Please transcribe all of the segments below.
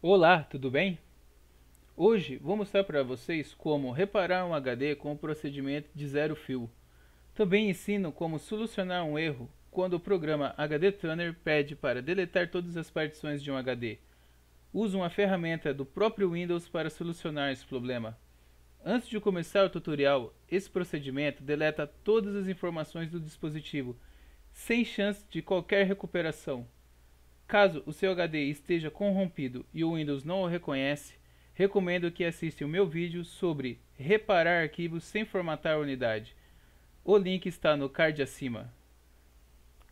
Olá, tudo bem? Hoje vou mostrar para vocês como reparar um HD com o procedimento de zero fio. Também ensino como solucionar um erro quando o programa HD Tuner pede para deletar todas as partições de um HD. Uso uma ferramenta do próprio Windows para solucionar esse problema. Antes de começar o tutorial, esse procedimento deleta todas as informações do dispositivo, sem chance de qualquer recuperação. Caso o seu HD esteja corrompido e o Windows não o reconhece, recomendo que assista o meu vídeo sobre reparar arquivos sem formatar a unidade. O link está no card acima.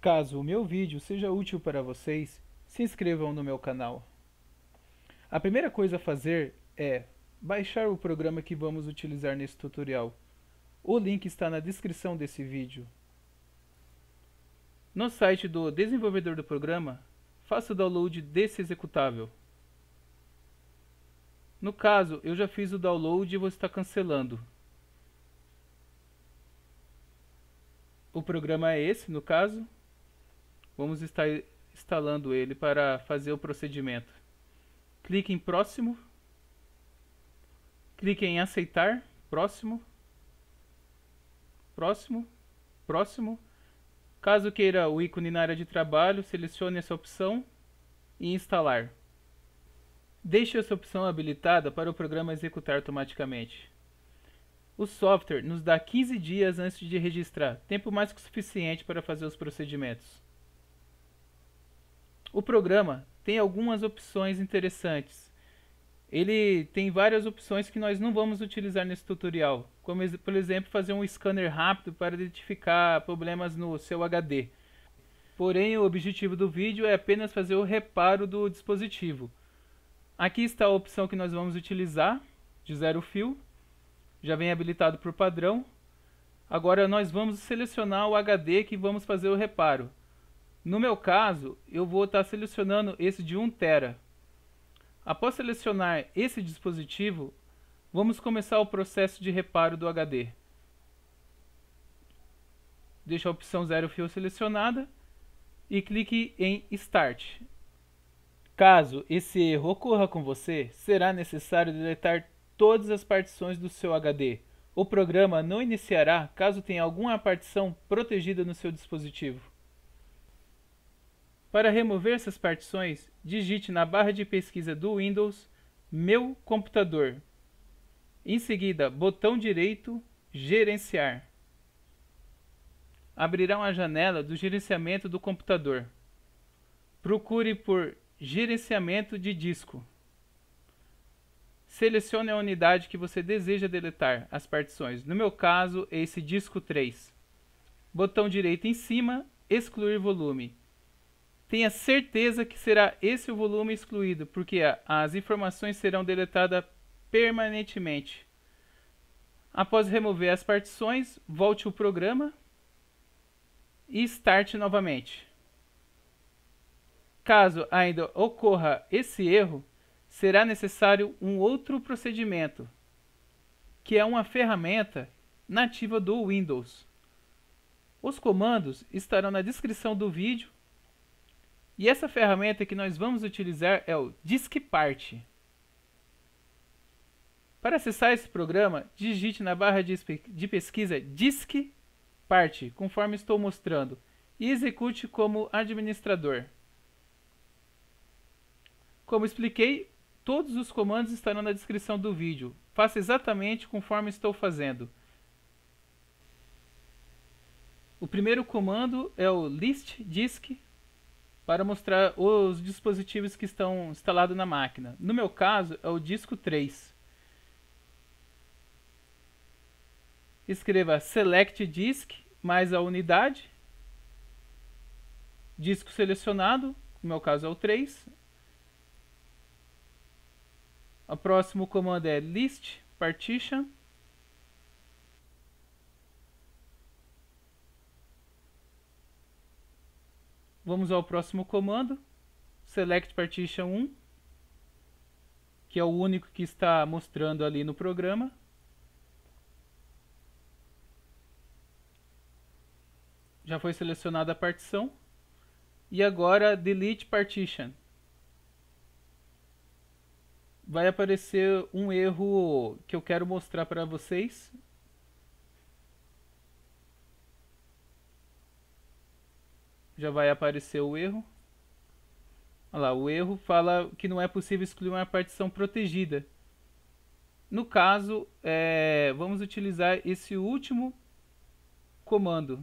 Caso o meu vídeo seja útil para vocês, se inscrevam no meu canal. A primeira coisa a fazer é baixar o programa que vamos utilizar nesse tutorial. O link está na descrição desse vídeo. No site do desenvolvedor do programa, faça o download desse executável. No caso, eu já fiz o download e vou estar cancelando. O programa é esse, no caso. Vamos estar instalando ele para fazer o procedimento. Clique em próximo. Clique em aceitar, próximo. Próximo, próximo. Caso queira o ícone na área de trabalho, selecione essa opção e instalar. Deixe essa opção habilitada para o programa executar automaticamente. O software nos dá 15 dias antes de registrar, tempo mais que suficiente para fazer os procedimentos. O programa tem algumas opções interessantes ele tem várias opções que nós não vamos utilizar nesse tutorial, como por exemplo fazer um scanner rápido para identificar problemas no seu HD. Porém, o objetivo do vídeo é apenas fazer o reparo do dispositivo. Aqui está a opção que nós vamos utilizar, de zero fio, já vem habilitado por padrão. Agora nós vamos selecionar o HD que vamos fazer o reparo. No meu caso, eu vou estar selecionando esse de 1 tera Após selecionar esse dispositivo, vamos começar o processo de reparo do HD. Deixe a opção zero fio selecionada e clique em Start. Caso esse erro ocorra com você, será necessário deletar todas as partições do seu HD. O programa não iniciará caso tenha alguma partição protegida no seu dispositivo. Para remover essas partições, digite na barra de pesquisa do Windows Meu computador. Em seguida, botão direito Gerenciar. Abrirá uma janela do gerenciamento do computador. Procure por Gerenciamento de disco. Selecione a unidade que você deseja deletar as partições. No meu caso, esse disco 3. Botão direito em cima, excluir volume tenha certeza que será esse o volume excluído, porque as informações serão deletadas permanentemente. Após remover as partições, volte o programa e start novamente. Caso ainda ocorra esse erro, será necessário um outro procedimento, que é uma ferramenta nativa do Windows. Os comandos estarão na descrição do vídeo e essa ferramenta que nós vamos utilizar é o DiskPart. Para acessar esse programa, digite na barra de pesquisa DiskPart, conforme estou mostrando, e execute como administrador. Como expliquei, todos os comandos estarão na descrição do vídeo. Faça exatamente conforme estou fazendo. O primeiro comando é o listdisk para mostrar os dispositivos que estão instalados na máquina. No meu caso, é o disco 3. Escreva Select Disk mais a unidade. Disco selecionado, no meu caso é o 3. O próximo comando é list partition Vamos ao próximo comando, select partition 1, que é o único que está mostrando ali no programa. Já foi selecionada a partição. E agora delete partition. vai aparecer um erro que eu quero mostrar para vocês. Já vai aparecer o erro. Olha lá, o erro fala que não é possível excluir uma partição protegida. No caso, é, vamos utilizar esse último comando.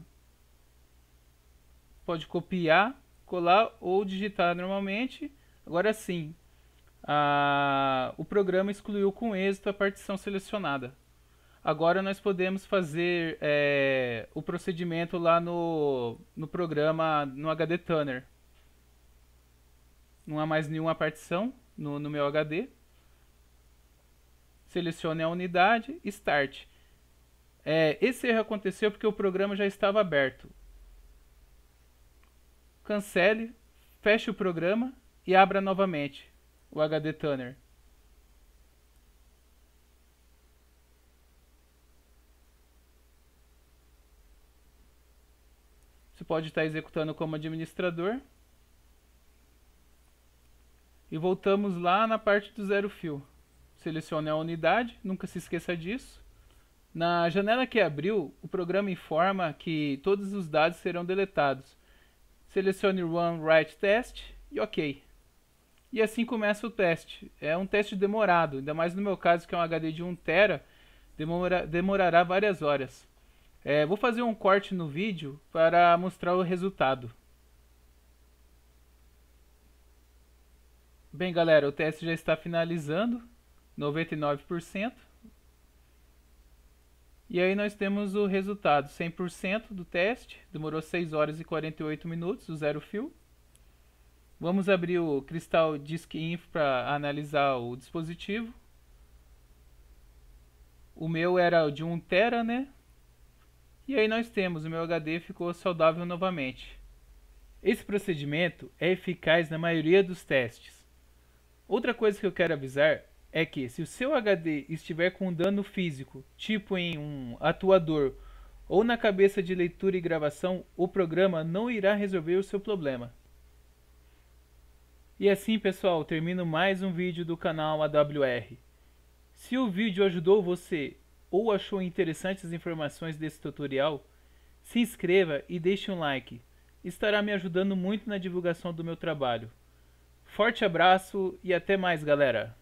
Pode copiar, colar ou digitar normalmente. Agora sim, a, o programa excluiu com êxito a partição selecionada. Agora nós podemos fazer é, o procedimento lá no, no programa, no HD Tuner. Não há mais nenhuma partição no, no meu HD. Selecione a unidade, Start. É, esse erro aconteceu porque o programa já estava aberto. Cancele, feche o programa e abra novamente o HD Tuner. Você pode estar executando como administrador. E voltamos lá na parte do zero fio. Selecione a unidade, nunca se esqueça disso. Na janela que abriu, o programa informa que todos os dados serão deletados. Selecione Run Write Test e OK. E assim começa o teste. É um teste demorado, ainda mais no meu caso que é um HD de 1 tera, demora, demorará várias horas. É, vou fazer um corte no vídeo para mostrar o resultado. Bem galera, o teste já está finalizando, 99%. E aí nós temos o resultado, 100% do teste, demorou 6 horas e 48 minutos, o zero fio. Vamos abrir o Crystal Disk Info para analisar o dispositivo. O meu era de 1 tera, né? E aí nós temos, o meu HD ficou saudável novamente. Esse procedimento é eficaz na maioria dos testes. Outra coisa que eu quero avisar é que se o seu HD estiver com dano físico, tipo em um atuador ou na cabeça de leitura e gravação, o programa não irá resolver o seu problema. E assim pessoal, termino mais um vídeo do canal AWR. Se o vídeo ajudou você ou achou interessantes informações desse tutorial, se inscreva e deixe um like. Estará me ajudando muito na divulgação do meu trabalho. Forte abraço e até mais galera!